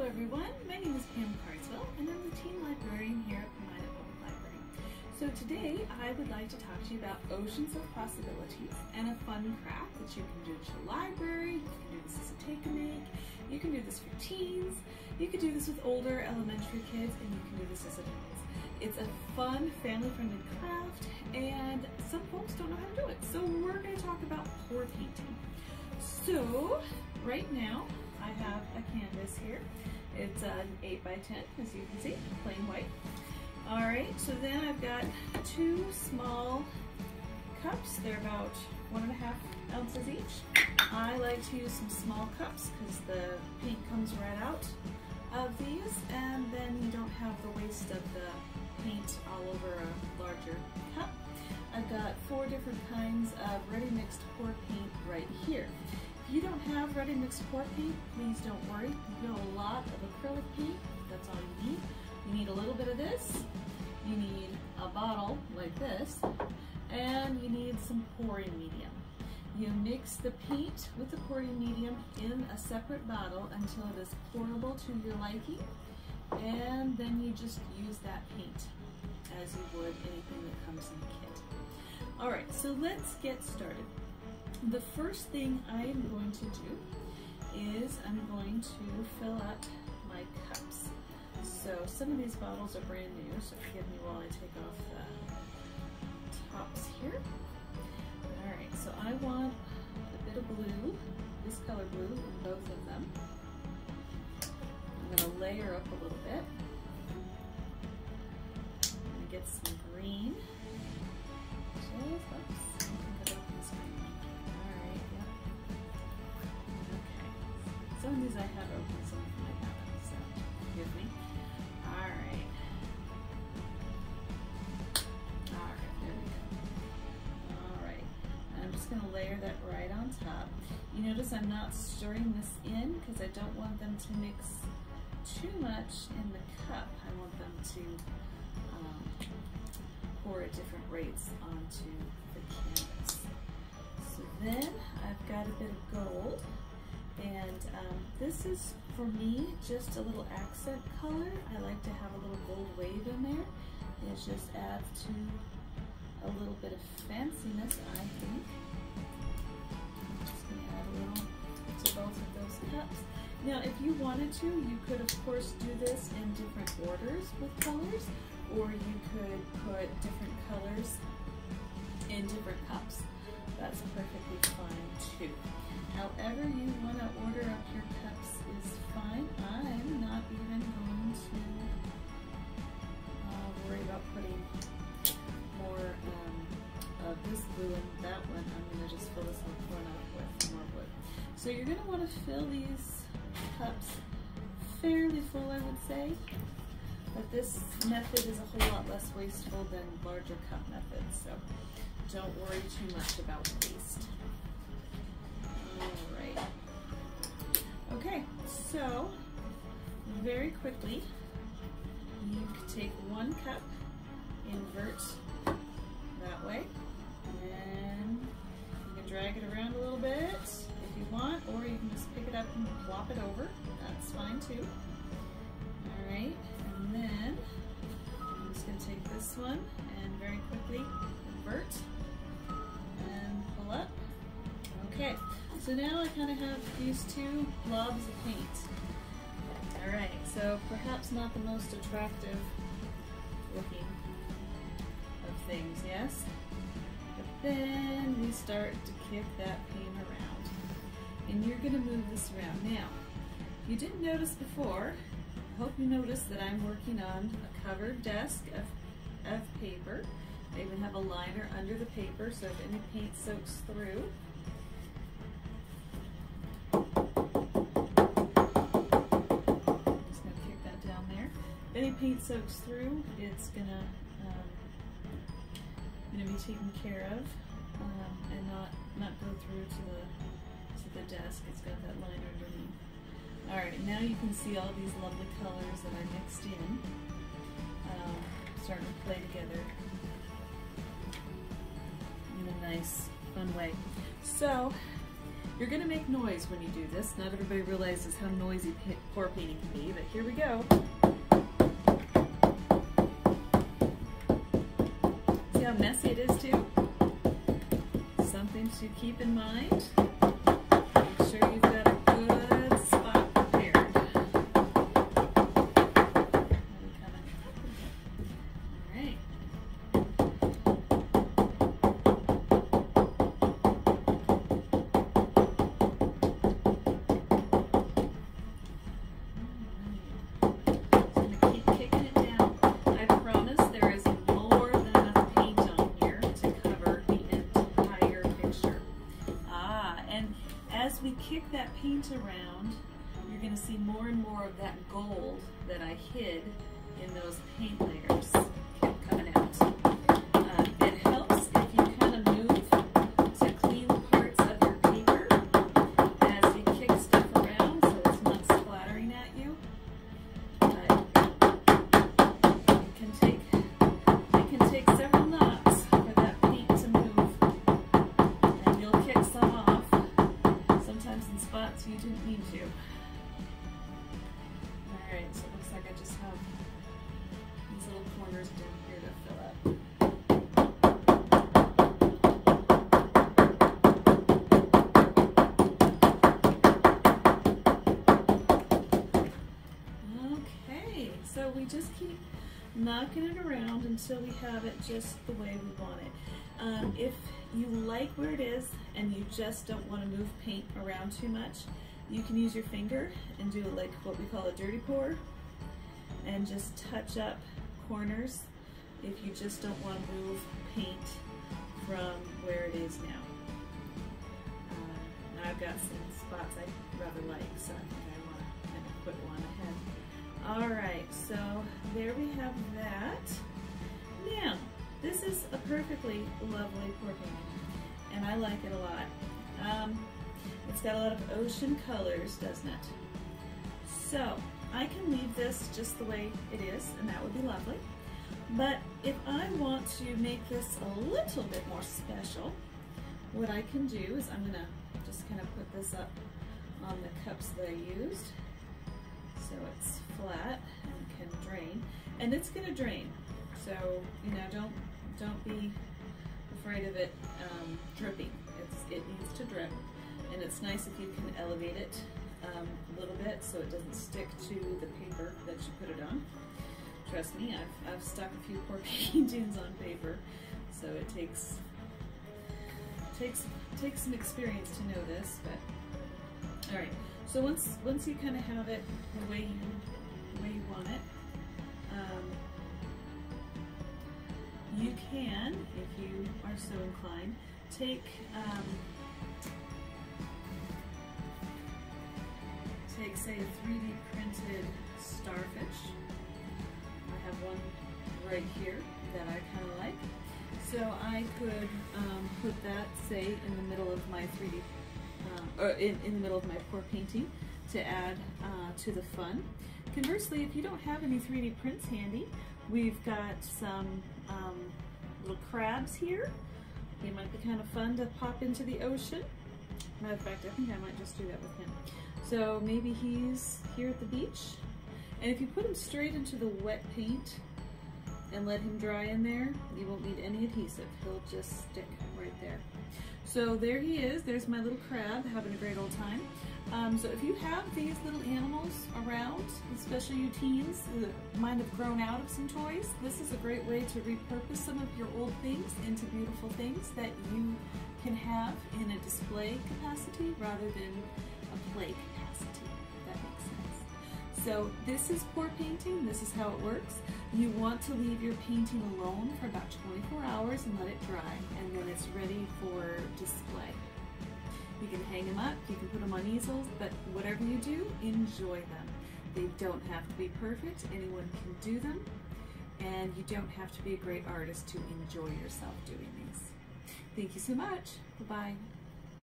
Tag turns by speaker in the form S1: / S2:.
S1: Hello everyone, my name is Pam Carswell and I'm the teen librarian here at Pomona Public Library. So today I would like to talk to you about oceans of possibilities and a fun craft that you can do at your library, you can do this as a take-a-make, you can do this for teens, you can do this with older elementary kids, and you can do this as adults. It's a fun, family-friendly craft and some folks don't know how to do it. So we're going to talk about pour painting. So right now I have a canvas here. It's an 8 by 10 as you can see, plain white. Alright, so then I've got two small cups. They're about one and a half ounces each. I like to use some small cups because the paint comes right out of these and then you don't have the waste of the paint all over a larger cup. I've got four different kinds of ready mixed pour paint right here. If you don't have ready mixed pour paint, please don't worry. You've got a lot of acrylic paint, that's all you need. You need a little bit of this, you need a bottle like this, and you need some pouring medium. You mix the paint with the pouring medium in a separate bottle until it is pourable to your liking, and then you just use that paint as you would anything that comes in the kit. All right, so let's get started. The first thing I am going to do is I'm going to fill up my cups. So some of these bottles are brand new, so forgive me while I take off the tops here. All right, so I want a bit of blue, this color blue in both of them. I'm gonna layer up a little bit. I'm gonna get some green. Oops, I think I the screen. Some of these I have open, some of them I haven't, so forgive me. All right. All right, there we go. All right, and I'm just gonna layer that right on top. You notice I'm not stirring this in because I don't want them to mix too much in the cup. I want them to um, pour at different rates onto the canvas. So then I've got a bit of gold and um, this is for me just a little accent color. I like to have a little gold wave in there. It just adds to a little bit of fanciness, I think. Just gonna add a little to both of those cups. Now, if you wanted to, you could of course do this in different orders with colors, or you could put different colors in different cups. That's perfectly fine too. However you want to order up your cups is fine. I'm not even going to uh, worry about putting more um, of this blue in that one. I'm going to just fill this one up with more blue. So you're going to want to fill these cups fairly full, I would say. But this method is a whole lot less wasteful than larger cup methods, so don't worry too much about waste. Alright. Okay, so very quickly, you take one cup, invert that way, and you can drag it around a little bit if you want, or you can just pick it up and flop it over. That's fine too. Alright, and then I'm just to take this one and very quickly invert so now I kind of have these two blobs of paint. Alright, so perhaps not the most attractive looking of things, yes? But then we start to kick that paint around. And you're going to move this around. Now, you didn't notice before, I hope you noticed that I'm working on a covered desk of, of paper. I even have a liner under the paper, so if any paint soaks through, any paint soaks through, it's gonna um, gonna be taken care of um, and not not go through to the to the desk. It's got that line underneath. All right, now you can see all these lovely colors that are mixed in, um, starting to play together in a nice, fun way. So You're gonna make noise when you do this. Not everybody realizes how noisy pour painting can be, but here we go. Messy it is too? Something to keep in mind. Make sure you've got that paint around, you're going to see more and more of that gold that I hid in those paint layers until we have it just the way we want it. Um, if you like where it is and you just don't want to move paint around too much, you can use your finger and do like what we call a dirty pour and just touch up corners if you just don't want to move paint from where it is now. Uh, I've got some spots I rather like, so I think I want to kind of put one ahead. All right, so there we have that. Now, this is a perfectly lovely painting, and I like it a lot. Um, it's got a lot of ocean colors, doesn't it? So, I can leave this just the way it is, and that would be lovely. But if I want to make this a little bit more special, what I can do is I'm gonna just kind of put this up on the cups that I used so it's flat and can drain. And it's gonna drain, so you know, don't don't be afraid of it um, dripping. It's, it needs to drip, and it's nice if you can elevate it um, a little bit so it doesn't stick to the paper that you put it on. Trust me, I've, I've stuck a few pour paintings on paper, so it takes takes takes some experience to know this, but all right. So once once you kind of have it the way you the way you want it, you can, if you are so inclined, take um, take say a 3D printed starfish. I have one right here that I kind of like. So I could um, put that, say, in the middle of my 3D uh, or in, in the middle of my pour painting to add uh, to the fun. Conversely, if you don't have any 3D prints handy, we've got some um, little crabs here. They might be kind of fun to pop into the ocean. Matter of fact, I think I might just do that with him. So maybe he's here at the beach. And if you put him straight into the wet paint and let him dry in there, you won't need any adhesive. He'll just stick right there. So there he is. There's my little crab having a great old time. Um, so if you have these little animals around, especially you teens that might have grown out of some toys, this is a great way to repurpose some of your old things into beautiful things that you can have in a display capacity rather than a play capacity, if that makes sense. So this is pour painting. This is how it works. You want to leave your painting alone for about 24 hours and let it dry, and then it's ready for display. You can hang them up, you can put them on easels, but whatever you do, enjoy them. They don't have to be perfect, anyone can do them, and you don't have to be a great artist to enjoy yourself doing these. Thank you so much. Bye-bye.